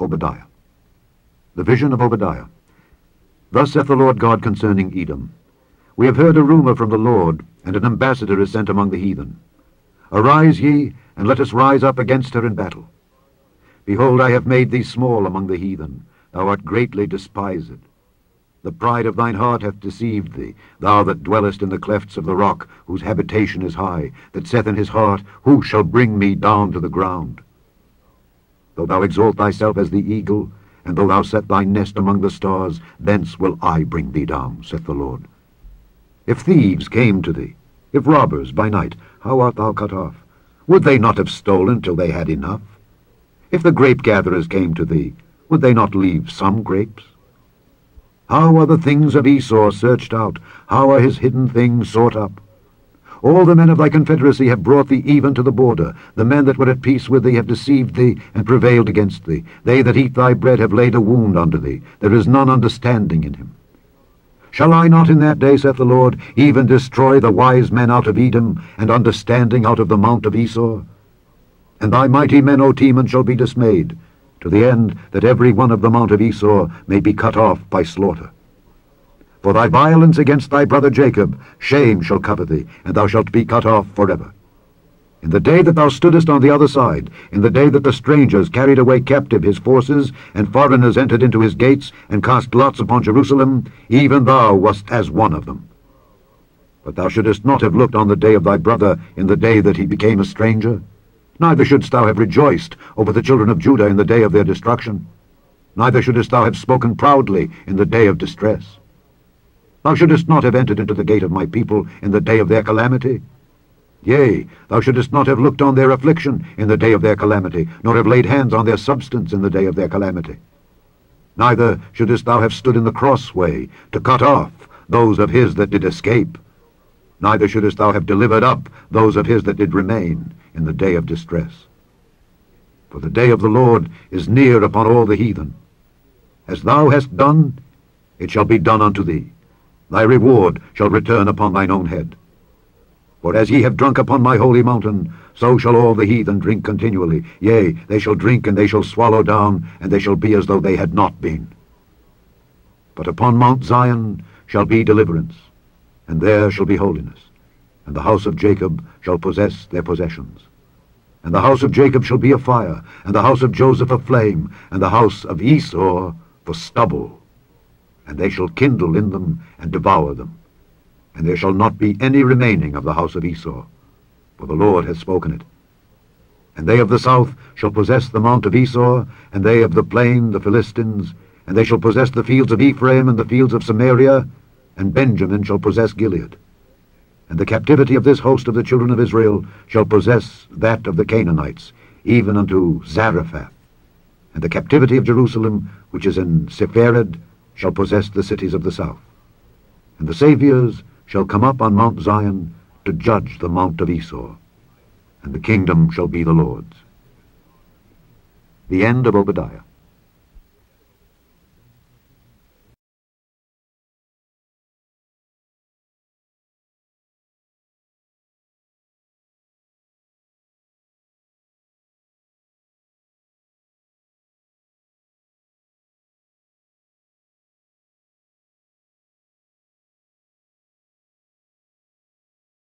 Obadiah. The vision of Obadiah. Thus saith the Lord God concerning Edom. We have heard a rumour from the Lord, and an ambassador is sent among the heathen. Arise ye, and let us rise up against her in battle. Behold, I have made thee small among the heathen. Thou art greatly despised. The pride of thine heart hath deceived thee, thou that dwellest in the clefts of the rock, whose habitation is high, that saith in his heart, Who shall bring me down to the ground? Though thou exalt thyself as the eagle, and though thou set thy nest among the stars, thence will I bring thee down, saith the Lord. If thieves came to thee, if robbers by night, how art thou cut off? Would they not have stolen till they had enough? If the grape-gatherers came to thee, would they not leave some grapes? How are the things of Esau searched out? How are his hidden things sought up? All the men of thy confederacy have brought thee even to the border. The men that were at peace with thee have deceived thee and prevailed against thee. They that eat thy bread have laid a wound unto thee. There is none understanding in him. Shall I not in that day, saith the Lord, even destroy the wise men out of Edom, and understanding out of the mount of Esau? And thy mighty men, O Teman, shall be dismayed to the end that every one of the mount of Esau may be cut off by slaughter. For thy violence against thy brother Jacob, shame shall cover thee, and thou shalt be cut off forever. In the day that thou stoodest on the other side, in the day that the strangers carried away captive his forces, and foreigners entered into his gates, and cast lots upon Jerusalem, even thou wast as one of them. But thou shouldest not have looked on the day of thy brother in the day that he became a stranger, Neither shouldst thou have rejoiced over the children of Judah in the day of their destruction. Neither shouldest thou have spoken proudly in the day of distress. Thou shouldest not have entered into the gate of my people in the day of their calamity. Yea, thou shouldest not have looked on their affliction in the day of their calamity, nor have laid hands on their substance in the day of their calamity. Neither shouldest thou have stood in the crossway to cut off those of his that did escape. Neither shouldest thou have delivered up those of his that did remain in the day of distress. For the day of the Lord is near upon all the heathen. As thou hast done, it shall be done unto thee. Thy reward shall return upon thine own head. For as ye have drunk upon my holy mountain, so shall all the heathen drink continually. Yea, they shall drink, and they shall swallow down, and they shall be as though they had not been. But upon Mount Zion shall be deliverance, and there shall be holiness and the house of Jacob shall possess their possessions. And the house of Jacob shall be a fire, and the house of Joseph a flame, and the house of Esau for stubble. And they shall kindle in them and devour them. And there shall not be any remaining of the house of Esau, for the Lord hath spoken it. And they of the south shall possess the mount of Esau, and they of the plain the Philistines, and they shall possess the fields of Ephraim and the fields of Samaria, and Benjamin shall possess Gilead and the captivity of this host of the children of Israel shall possess that of the Canaanites, even unto Zarephath. And the captivity of Jerusalem, which is in Sepharad, shall possess the cities of the south. And the Saviors shall come up on Mount Zion to judge the mount of Esau, and the kingdom shall be the Lord's. The end of Obadiah.